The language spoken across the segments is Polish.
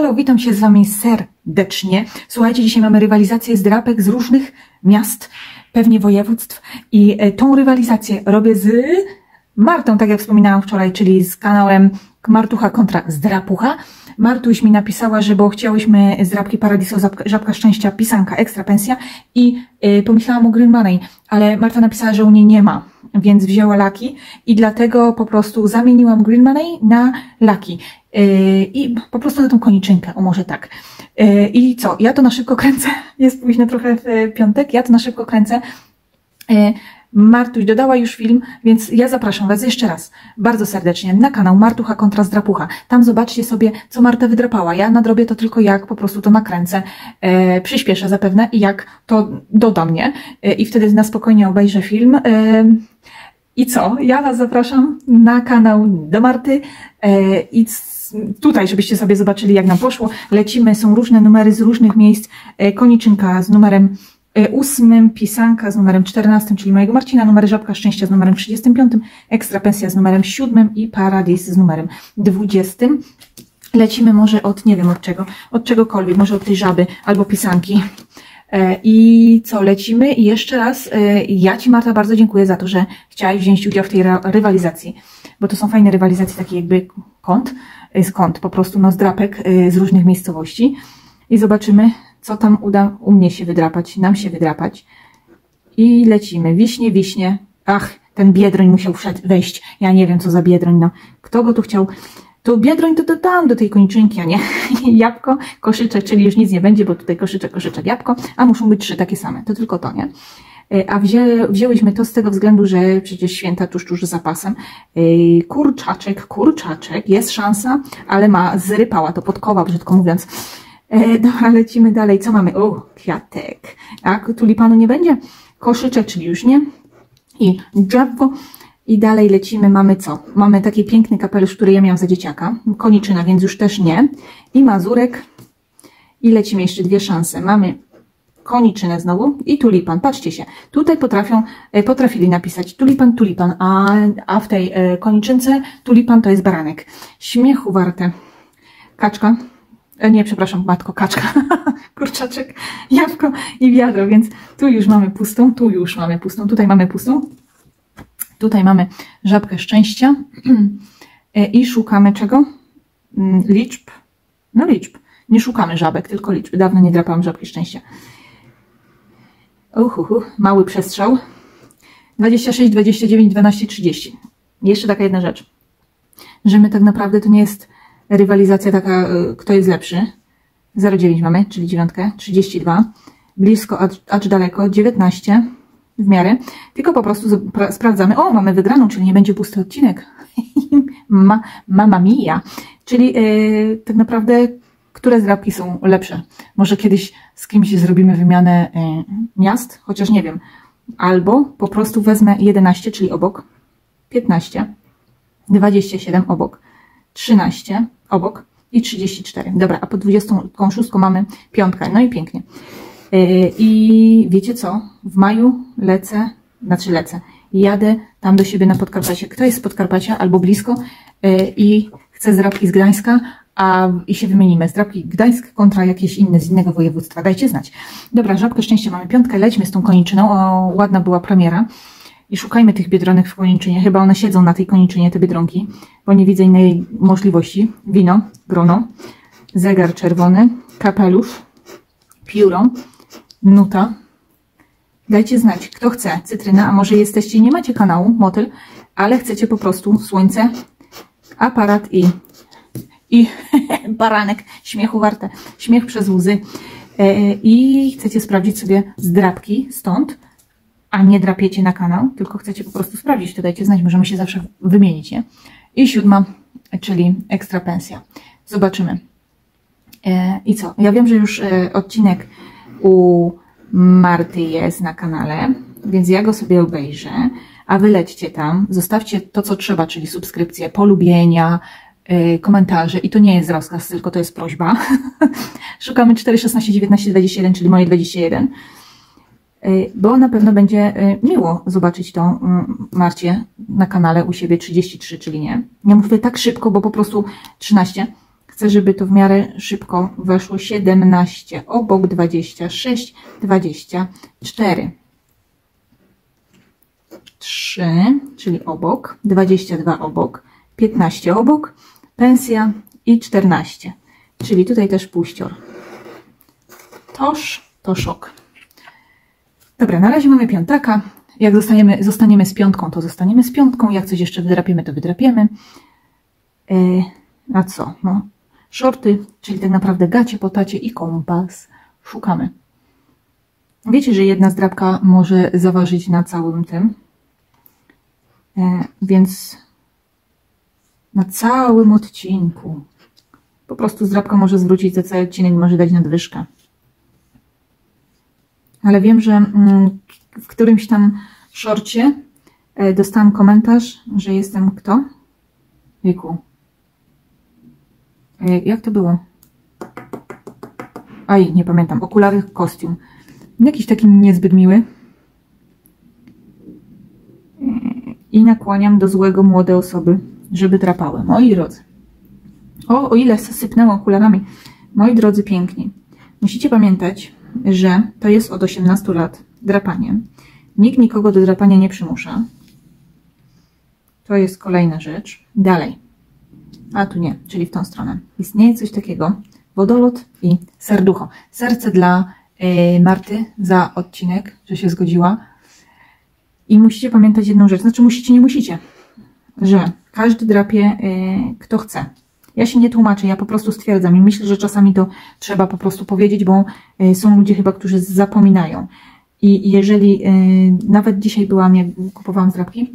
Halo, witam się z Wami serdecznie. Słuchajcie, dzisiaj mamy rywalizację z drapek z różnych miast, pewnie województw i e, tą rywalizację robię z Martą, tak jak wspominałam wczoraj, czyli z kanałem Martucha kontra Zdrapucha. Martuś mi napisała, że bo chciałyśmy z Drapki Paradiso, Żabka Szczęścia, pisanka, ekstra pensja i y, pomyślałam o Green Money, ale Marta napisała, że u niej nie ma, więc wzięła laki i dlatego po prostu zamieniłam Green Money na laki. Y, I po prostu na tą koniczynkę, o może tak. Y, I co? Ja to na szybko kręcę. Jest późno trochę w piątek. Ja to na szybko kręcę. Y, Martuś dodała już film, więc ja zapraszam Was jeszcze raz bardzo serdecznie na kanał Martucha kontra Zdrapucha. Tam zobaczcie sobie, co Marta wydrapała. Ja nadrobię to tylko jak po prostu to nakręcę, e, przyspieszę zapewne i jak to doda mnie e, i wtedy na spokojnie obejrzę film. E, I co? Ja Was zapraszam na kanał do Marty e, i tutaj, żebyście sobie zobaczyli, jak nam poszło. Lecimy, są różne numery z różnych miejsc. E, koniczynka z numerem e, ósmym, pisanka z numerem 14, czyli mojego Marcina, numer Żabka Szczęścia z numerem 35, ekstra pensja z numerem 7 i Paradis z numerem 20. Lecimy może od, nie wiem od czego, od czegokolwiek, może od tej żaby albo pisanki. E, I co, lecimy i jeszcze raz ja Ci Marta bardzo dziękuję za to, że chciałaś wziąć udział w tej rywalizacji, bo to są fajne rywalizacje, takie jakby kąt, skąd po prostu no z drapek y, z różnych miejscowości i zobaczymy, co tam uda u mnie się wydrapać, nam się wydrapać. I lecimy. Wiśnie, wiśnie. Ach, ten biedroń musiał wejść. Ja nie wiem, co za biedroń, no. Kto go tu chciał? To biedroń to, tam, do tej koniczynki, a nie jabłko, koszyczek, czyli już nic nie będzie, bo tutaj koszyczek, koszyczek, jabłko, a muszą być trzy takie same. To tylko to, nie? E, a wzię, wzięłyśmy to z tego względu, że przecież święta tuż, tuż za pasem. E, kurczaczek, kurczaczek, jest szansa, ale ma, zrypała to podkowa, brzydko mówiąc. E, dobra, lecimy dalej. Co mamy? O, kwiatek. A tulipanu nie będzie? Koszyczek, czyli już nie. I drzewo. I dalej lecimy, mamy co? Mamy taki piękny kapelusz, który ja miałam za dzieciaka. Koniczyna, więc już też nie. I mazurek. I lecimy jeszcze dwie szanse. Mamy koniczynę znowu i tulipan. Patrzcie się, tutaj potrafią, e, potrafili napisać tulipan, tulipan, a, a w tej e, koniczynce tulipan to jest baranek. Śmiechu warte. Kaczka, e, nie, przepraszam, matko, kaczka, kurczaczek, jabłko i wiadro, więc tu już mamy pustą, tu już mamy pustą, tutaj mamy pustą, tutaj mamy żabkę szczęścia i szukamy czego? Mm, liczb, no liczb. Nie szukamy żabek, tylko liczb. Dawno nie drapałam żabki szczęścia. Uhuhu, mały przestrzał. 26, 29, 12, 30. Jeszcze taka jedna rzecz, że my tak naprawdę to nie jest rywalizacja taka, y, kto jest lepszy. 0,9 mamy, czyli dziewiątkę, 32. Blisko, acz daleko, 19 w miarę. Tylko po prostu sprawdzamy, o, mamy wygraną, czyli nie będzie pusty odcinek. Ma, mama mia. Czyli yy, tak naprawdę które zdrabki są lepsze. Może kiedyś z kimś zrobimy wymianę e, miast, chociaż nie wiem. Albo po prostu wezmę 11, czyli obok, 15, 27 obok, 13 obok i 34. Dobra, a po 26 mamy piątkę. No i pięknie. E, I wiecie co? W maju lecę, znaczy lecę, jadę tam do siebie na Podkarpacie. Kto jest z Podkarpacia albo blisko e, i chce zrabki z Gdańska, a, i się wymienimy. Zdrabki Gdańsk kontra jakieś inne z innego województwa. Dajcie znać. Dobra, żabkę szczęścia mamy piątkę, lećmy z tą koniczyną. O, ładna była premiera. I szukajmy tych biedronek w koniczynie. Chyba one siedzą na tej koniczynie, te biedronki, bo nie widzę innej możliwości. Wino, grono, zegar czerwony, kapelusz, pióro, nuta. Dajcie znać, kto chce cytryna, a może jesteście nie macie kanału, motyl, ale chcecie po prostu słońce, aparat i i baranek, śmiechu warte, śmiech przez łzy. E, I chcecie sprawdzić sobie zdrabki stąd, a nie drapiecie na kanał, tylko chcecie po prostu sprawdzić, to dajcie znać, możemy się zawsze wymienić, nie? I siódma, czyli ekstra pensja. Zobaczymy. E, I co? Ja wiem, że już e, odcinek u Marty jest na kanale, więc ja go sobie obejrzę, a wy lećcie tam, zostawcie to, co trzeba, czyli subskrypcje, polubienia, komentarze i to nie jest rozkaz, tylko to jest prośba. Szukamy 4, 16, 19, 21, czyli moje 21. Y, bo na pewno będzie y, miło zobaczyć to mm, Marcie na kanale u siebie 33, czyli nie. Nie mówię tak szybko, bo po prostu 13. Chcę, żeby to w miarę szybko weszło. 17, obok 26, 24. 3, czyli obok, 22 obok, 15 obok, pensja i 14. Czyli tutaj też półścior. Toż, to szok. Dobra, na razie mamy piątaka. Jak zostaniemy, zostaniemy z piątką, to zostaniemy z piątką. Jak coś jeszcze wydrapiemy, to wydrapiemy. E, a co? No, shorty, czyli tak naprawdę gacie, potacie i kompas. Szukamy. Wiecie, że jedna zdrabka może zaważyć na całym tym. E, więc na całym odcinku po prostu zdrabka może zwrócić za cały odcinek, może dać nadwyżkę. Ale wiem, że mm, w którymś tam szorcie e, dostałam komentarz, że jestem kto? Wieku. E, jak to było? Aj, nie pamiętam. Okulary, kostium. Jakiś taki niezbyt miły. E, I nakłaniam do złego młode osoby, żeby trapały. Moi drodzy. O, o ile sypnęło okularami. Moi drodzy piękni. Musicie pamiętać, że to jest od 18 lat drapanie. Nikt nikogo do drapania nie przymusza. To jest kolejna rzecz. Dalej. A tu nie, czyli w tą stronę. Istnieje coś takiego. Wodolot i serducho. Serce dla yy, Marty za odcinek, że się zgodziła. I musicie pamiętać jedną rzecz. Znaczy musicie, nie musicie. Że każdy drapie yy, kto chce. Ja się nie tłumaczę, ja po prostu stwierdzam i myślę, że czasami to trzeba po prostu powiedzieć, bo y, są ludzie chyba, którzy zapominają. I jeżeli y, nawet dzisiaj byłam, jak kupowałam zdrabki,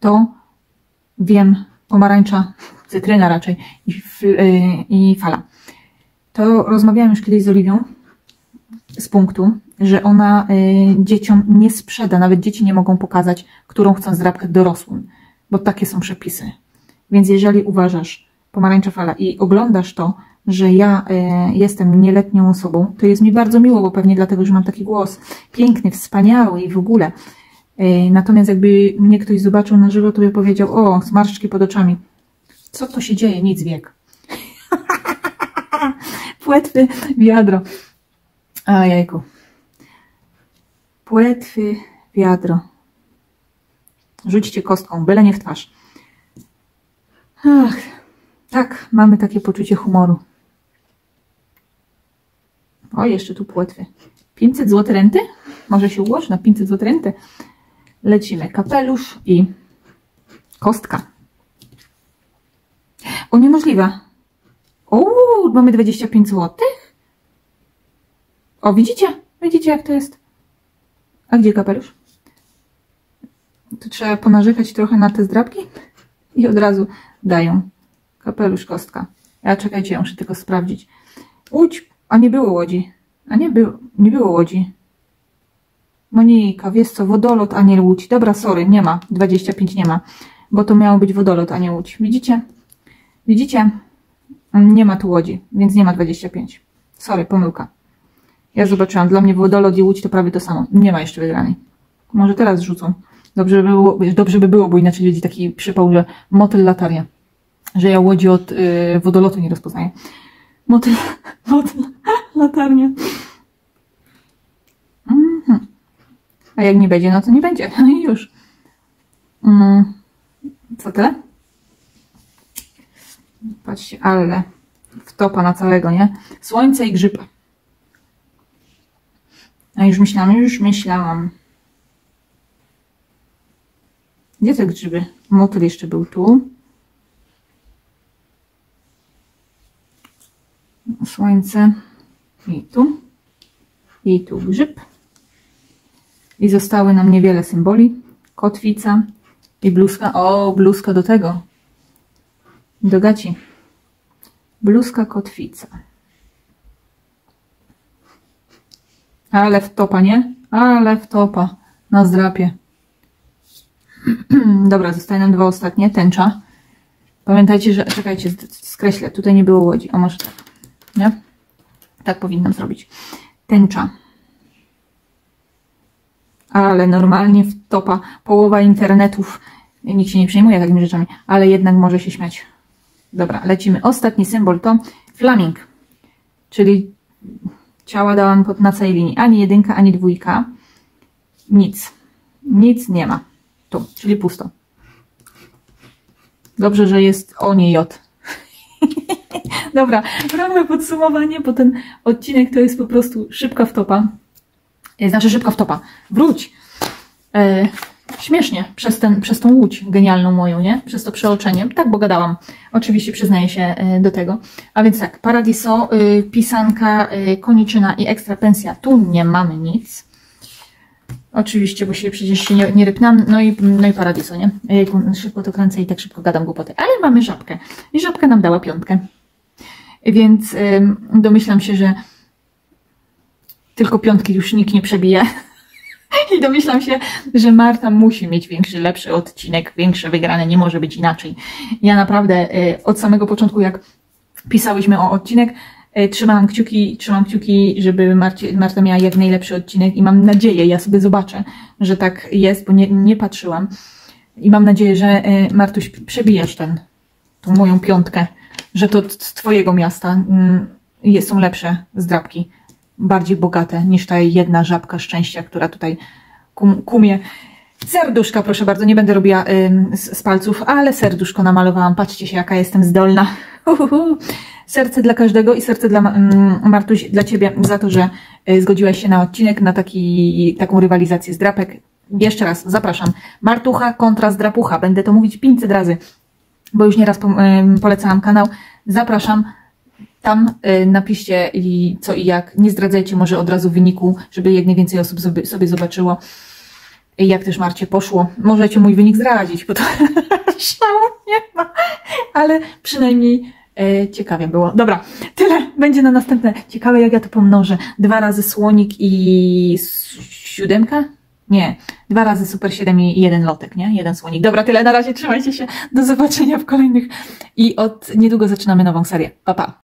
to wiem, pomarańcza, cytryna raczej i, y, i fala. To rozmawiałam już kiedyś z Oliwią z punktu, że ona dzieciom nie sprzeda, nawet dzieci nie mogą pokazać, którą chcą zdrabkę dorosłym, bo takie są przepisy. Więc jeżeli uważasz, pomarańcza fala, i oglądasz to, że ja e, jestem nieletnią osobą, to jest mi bardzo miło, bo pewnie dlatego, że mam taki głos piękny, wspaniały i w ogóle. E, natomiast jakby mnie ktoś zobaczył na żywo, to by powiedział, o, zmarszczki pod oczami. Co to się dzieje? Nic wiek. Płetwy, wiadro. A jajku. Płetwy, wiadro. Rzućcie kostką, byle nie w twarz. Ach, tak, mamy takie poczucie humoru. O, jeszcze tu płetwy. 500 zł renty? Może się ułoży na 500 zł renty. Lecimy. Kapelusz i kostka. O, niemożliwe. O, mamy 25 zł. O, widzicie? Widzicie, jak to jest? A gdzie kapelusz? Tu trzeba ponarzekać trochę na te zdrabki i od razu dają. Kapelusz, kostka. Ja czekajcie, muszę tylko sprawdzić. Łódź, a nie było łodzi. A nie, było, nie było łodzi. Monika, wiesz co, wodolot, a nie łódź. Dobra, sorry, nie ma. 25 nie ma. Bo to miało być wodolot, a nie łódź. Widzicie? Widzicie? Nie ma tu łodzi, więc nie ma 25. Sorry, pomyłka. Ja zobaczyłam. Dla mnie wodolot i łódź to prawie to samo. Nie ma jeszcze wygranej. Może teraz rzucą. Dobrze by było, dobrze by było bo inaczej będzie taki przypał, że motyl latarnia. Że ja łodzi od y, wodolotu nie rozpoznaję. Motyl, motyl latarnia. Mm -hmm. A jak nie będzie, no to nie będzie. No i już. Mm. Co tyle? Patrzcie, ale wtopa na całego, nie? Słońce i grzyb. A już myślałam, już myślałam. Gdzie te grzyby? Motyl jeszcze był tu. Słońce. I tu. I tu grzyb. I zostały nam niewiele symboli. Kotwica i bluzka. O, bluzka do tego. Do gaci. Bluzka, kotwica. Ale w topa, nie? Ale w topa. Na zdrapie. Dobra, zostają nam dwa ostatnie. Tęcza. Pamiętajcie, że... Czekajcie, skreślę. Tutaj nie było łodzi. O, może tak. Nie? Tak powinnam zrobić. Tęcza. Ale normalnie w topa połowa internetów nikt się nie przejmuje takimi rzeczami, ale jednak może się śmiać. Dobra, lecimy. Ostatni symbol to flaming, czyli ciała dałam na całej linii. Ani jedynka, ani dwójka. Nic. Nic nie ma. Tu, czyli pusto. Dobrze, że jest o nie J. Dobra, robimy podsumowanie, bo ten odcinek to jest po prostu szybka wtopa. Znaczy szybka wtopa. Wróć! E, śmiesznie, przez, ten, przez tą łódź genialną moją, nie? Przez to przeoczenie. Tak, bo gadałam. Oczywiście przyznaję się e, do tego. A więc tak, Paradiso, y, pisanka, y, koniczyna i ekstra pensja. Tu nie mamy nic. Oczywiście, bo się przecież się nie, nie rypnam. No i, no i Paradiso, nie? Szybko to kręcę i tak szybko gadam głupoty. Ale mamy żabkę. I żabka nam dała piątkę. Więc ym, domyślam się, że tylko piątki już nikt nie przebije. I domyślam się, że Marta musi mieć większy, lepszy odcinek, większe wygrane, nie może być inaczej. Ja naprawdę y, od samego początku, jak pisałyśmy o odcinek, y, trzymałam kciuki, trzymam kciuki, żeby Marci, Marta miała jak najlepszy odcinek i mam nadzieję, ja sobie zobaczę, że tak jest, bo nie, nie patrzyłam. I mam nadzieję, że y, Martuś przebijesz ten, tą moją piątkę, że to z twojego miasta mm, są lepsze zdrabki bardziej bogate niż ta jedna żabka szczęścia, która tutaj kum, kumie. Serduszka, proszę bardzo, nie będę robiła z, z palców, ale serduszko namalowałam. Patrzcie się, jaka jestem zdolna. Uhuhu. Serce dla każdego i serce dla mm, Martuś, dla Ciebie za to, że y, zgodziłaś się na odcinek, na taki, taką rywalizację z drapek. Jeszcze raz zapraszam. Martucha kontra zdrapucha. Będę to mówić 500 razy, bo już nieraz po, ym, polecałam kanał. Zapraszam. Tam y, napiszcie i co i jak. Nie zdradzajcie może od razu wyniku, żeby jak najwięcej osób sobie, zobaczyło, jak też Marcie poszło. Możecie mój wynik zdradzić, bo to szału nie ma, ale przynajmniej e, ciekawie było. Dobra, tyle będzie na następne. Ciekawe jak ja to pomnożę. Dwa razy słonik i siódemka? Nie, dwa razy super 7 i jeden lotek, nie? Jeden słonik. Dobra, tyle na razie, trzymajcie się. Do zobaczenia w kolejnych i od niedługo zaczynamy nową serię. Pa, pa.